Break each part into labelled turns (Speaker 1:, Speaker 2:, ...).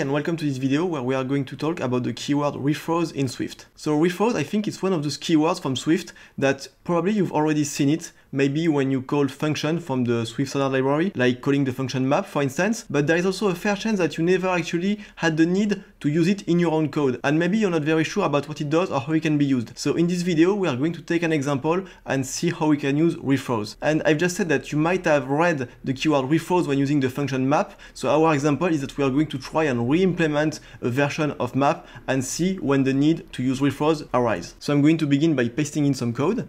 Speaker 1: and welcome to this video where we are going to talk about the keyword rethrows in Swift. So rethrows, I think it's one of those keywords from Swift that probably you've already seen it maybe when you call function from the Swift standard library, like calling the function map, for instance, but there is also a fair chance that you never actually had the need to use it in your own code, and maybe you're not very sure about what it does or how it can be used. So in this video, we are going to take an example and see how we can use rethrows. And I've just said that you might have read the keyword rethrows when using the function map, so our example is that we are going to try and re-implement a version of map and see when the need to use rethrows arise. So I'm going to begin by pasting in some code.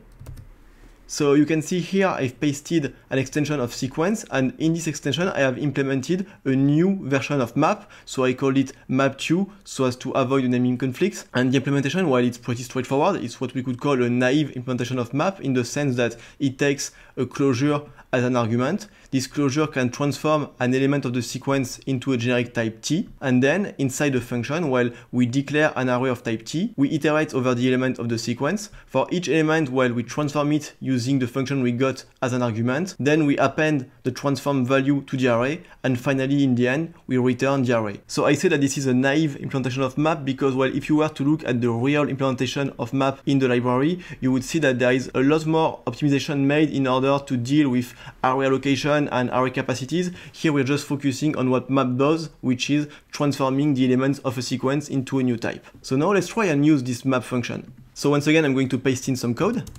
Speaker 1: So you can see here I've pasted an extension of sequence and in this extension I have implemented a new version of map. So I call it map2 so as to avoid naming conflicts. And the implementation, while it's pretty straightforward, it's what we could call a naive implementation of map in the sense that it takes a closure as an argument. This closure can transform an element of the sequence into a generic type t, and then inside the function, while we declare an array of type t, we iterate over the element of the sequence. For each element, while we transform it using the function we got as an argument, then we append the transform value to the array, and finally in the end, we return the array. So I say that this is a naive implementation of map because, well, if you were to look at the real implementation of map in the library, you would see that there is a lot more optimization made in order to deal with array allocation and array capacities. Here we're just focusing on what map does, which is transforming the elements of a sequence into a new type. So now let's try and use this map function. So once again, I'm going to paste in some code.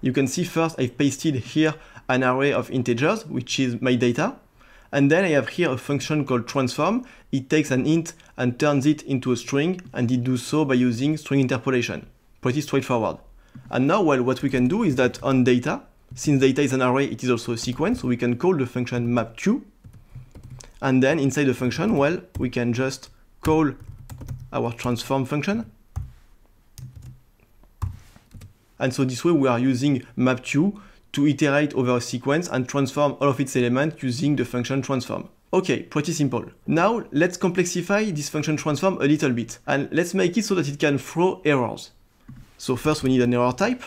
Speaker 1: You can see first I've pasted here an array of integers, which is my data. And then I have here a function called transform. It takes an int and turns it into a string, and it does so by using string interpolation. Pretty straightforward. And now, well, what we can do is that on data, since data is an array, it is also a sequence, so we can call the function map2. And then inside the function, well, we can just call our transform function. And so this way we are using map2 to iterate over a sequence and transform all of its elements using the function transform. Okay, pretty simple. Now let's complexify this function transform a little bit and let's make it so that it can throw errors. So first we need an error type.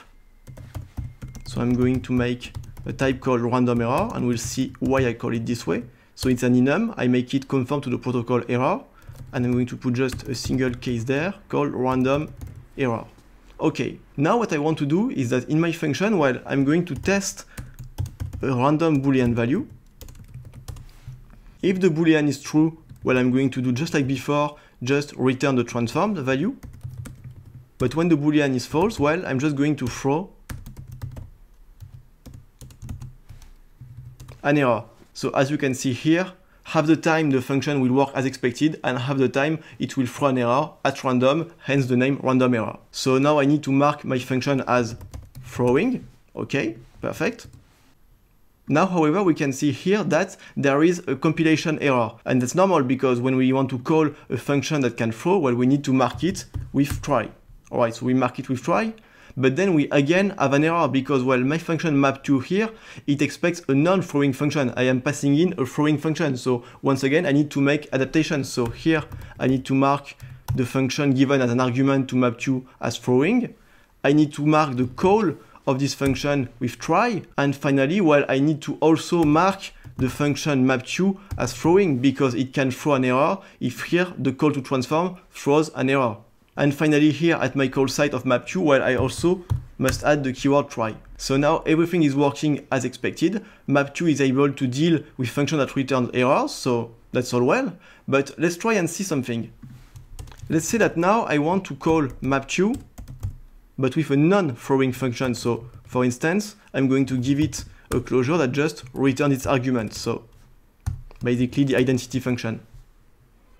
Speaker 1: So I'm going to make a type called random error and we'll see why I call it this way. So it's an enum, I make it conform to the protocol error and I'm going to put just a single case there called random error. Okay, now what I want to do is that in my function, while I'm going to test a random boolean value, if the boolean is true, well, I'm going to do just like before, just return the transformed value. But when the boolean is false, well, I'm just going to throw an error. So as you can see here, half the time the function will work as expected and half the time it will throw an error at random, hence the name random error. So now I need to mark my function as throwing. Okay, perfect. Now, however, we can see here that there is a compilation error. And that's normal because when we want to call a function that can throw, well, we need to mark it with try. All right, so we mark it with try but then we again have an error because well my function map2 here it expects a non-throwing function. I am passing in a throwing function. So once again I need to make adaptations so here I need to mark the function given as an argument to map2 as throwing I need to mark the call of this function with try. And finally well I need to also mark the function map2 as throwing because it can throw an error if here the call to transform throws an error and finally here at my call site of map2, well, I also must add the keyword try. So now everything is working as expected. Map2 is able to deal with function that returns errors, so that's all well. But let's try and see something. Let's say that now I want to call map2, but with a non-throwing function. So for instance, I'm going to give it a closure that just returns its argument. So basically the identity function.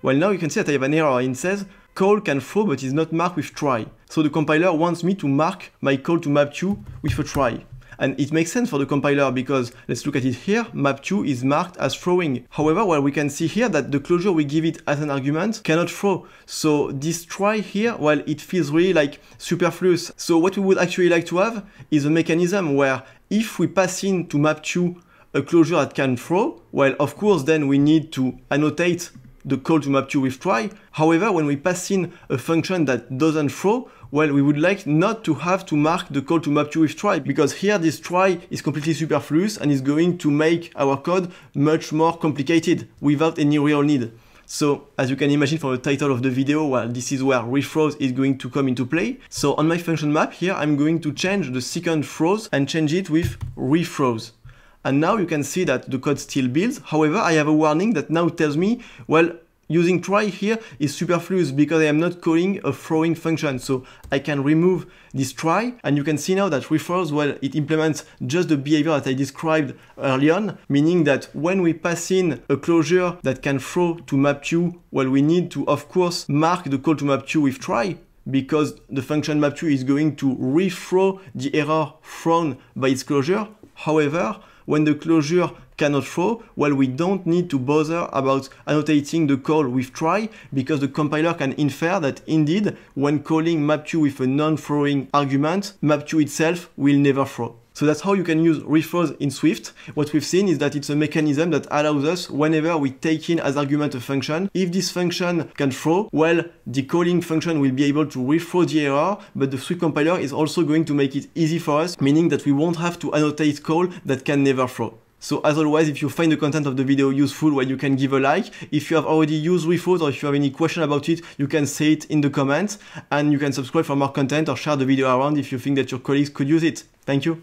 Speaker 1: Well, now you can see that I have an error. It says call can throw but is not marked with try. So the compiler wants me to mark my call to map2 with a try. And it makes sense for the compiler because, let's look at it here, map2 is marked as throwing. However, well, we can see here that the closure we give it as an argument cannot throw. So this try here, well, it feels really like superfluous. So what we would actually like to have is a mechanism where if we pass in to map2 a closure that can throw, well, of course, then we need to annotate the call to map2 with try. However, when we pass in a function that doesn't throw, well, we would like not to have to mark the call to map2 with try because here this try is completely superfluous and is going to make our code much more complicated without any real need. So as you can imagine from the title of the video, well, this is where rethrows is going to come into play. So on my function map here, I'm going to change the second throws and change it with rethrows. And now you can see that the code still builds. However, I have a warning that now tells me, well, using try here is superfluous because I am not calling a throwing function. So I can remove this try and you can see now that rethrows, well, it implements just the behavior that I described early on, meaning that when we pass in a closure that can throw to map2, well, we need to, of course, mark the call to map2 with try because the function map2 is going to rethrow the error thrown by its closure. However, when the closure cannot throw, well, we don't need to bother about annotating the call with try because the compiler can infer that indeed, when calling map2 with a non-throwing argument, map2 itself will never throw. So that's how you can use rethrows in Swift. What we've seen is that it's a mechanism that allows us, whenever we take in as argument a function, if this function can throw, well, the calling function will be able to rethrow the error, but the Swift compiler is also going to make it easy for us, meaning that we won't have to annotate call that can never throw. So as always, if you find the content of the video useful, well, you can give a like. If you have already used Rethrows or if you have any question about it, you can say it in the comments and you can subscribe for more content or share the video around if you think that your colleagues could use it. Thank you.